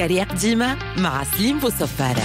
كرياق ديما مع سليم بوصفارة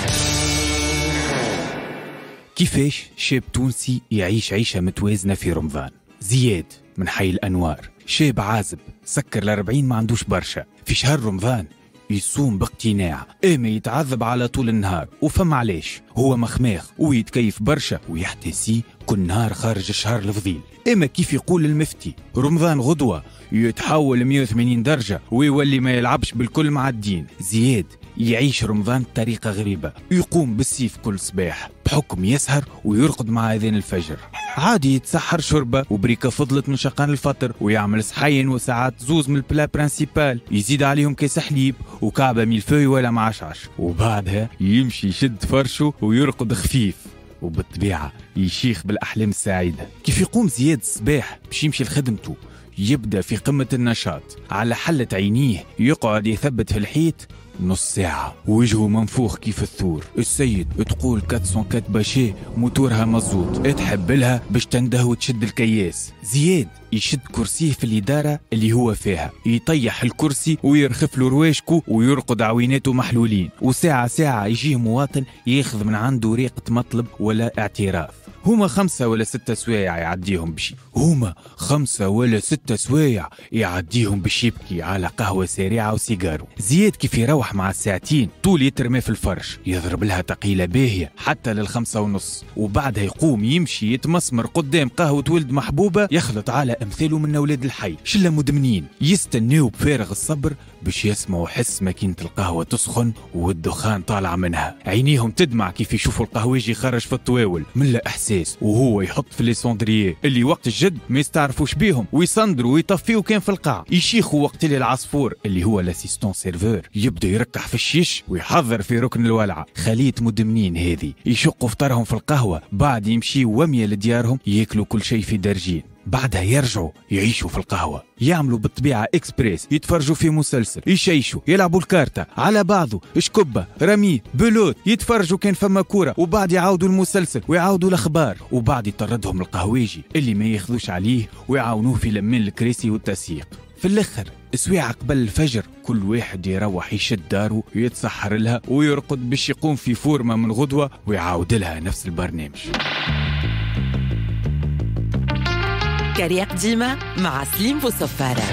كيفاش شاب تونسي يعيش عيشة متوازنة في رمضان؟ زياد من حي الأنوار. شاب عازب سكر الأربعين ما عندوش برشا. في شهر رمضان يصوم باقتناع. اما يتعذب على طول النهار. وفهم علاش هو مخماخ ويتكيف برشا ويحتسي كل نهار خارج الشهر الفضيل. اما كيف يقول المفتي؟ رمضان غدوة يتحول 180 درجة ويولي ما يلعبش بالكل مع الدين. زياد يعيش رمضان بطريقة غريبة. يقوم بالسيف كل صباح بحكم يسهر ويرقد مع أذان الفجر. عادي يتسحر شربة وبريكة فضلت من شقان الفطر ويعمل صحين وساعات زوز من ال plat principal. يزيد عليهم كاس حليب وكعبة millefeuille ولا معشعش وبعدها يمشي يشد فرشه ويرقد خفيف. وبالطبيعة يشيخ بالأحلام السعيدة. كيف يقوم زياد الصباح باش يمشي لخدمته؟ يبدأ في قمة النشاط. على حلة عينيه يقعد يثبت في الحيط نص ساعة وجهه منفوخ كيف الثور. السيد تقول 404 باشيه موتورها مزوط تحب لها باش تنده وتشد الكياس. زياد يشد كرسيه في الإدارة اللي هو فيها. يطيح الكرسي ويرخف له رواشكو ويرقد عويناته محلولين. وساعة ساعة يجيه مواطن ياخذ من عنده ريقة مطلب ولا اعتراف. هما خمسة ولا ستة سوايع يعديهم بشي. هما خمسة ولا ستة سوايع يعديهم باش يبكي على قهوة سريعة وسيجارو. زياد كيف يروح مع الساعتين؟ طول يترمى في الفرش يضرب لها تقيلة باهية حتى للخمسة ونص. وبعدها يقوم يمشي يتمسمر قدام قهوة ولد محبوبة يخلط على أمثاله من أولاد الحي. شلة مدمنين. يستناو بفارغ الصبر باش يسمعوا حس ماكينة القهوة تسخن والدخان طالع منها. عينيهم تدمع كيف يشوفوا القهوجي خرج في الطواول. من لا إحساس وهو يحط في les cendriers اللي وقت الجد ما يستعرفوش بيهم. ويصندروا ويطفيوا كان في القاع. يشيخوا وقت اللي العصفور اللي هو l'assistant serveur يبدأ يركح في الشيش ويحضر في ركن الولعة. خليت مدمنين هذه. يشقوا فطرهم في القهوة. بعد يمشي ومية لديارهم. ياكلوا كل شيء في درجين. بعدها يرجعوا يعيشوا في القهوة يعملوا بالطبيعة إكسبريس يتفرجوا في مسلسل يشيشوا يلعبوا الكارتة على بعضه شكبة rami belote يتفرجوا كان فما كورة وبعد يعاودوا المسلسل ويعاودوا الأخبار وبعد يطردهم القهويجي اللي ما ياخذوش عليه ويعاونوه في لمين الكريسي والتسييق. في الآخر سويعة قبل الفجر كل واحد يروح يشد داره ويتسحر لها ويرقد باش يقوم في فورمة من غدوة ويعاود لها نفس البرنامج. كريم قديمة مع سليم بوصفارة.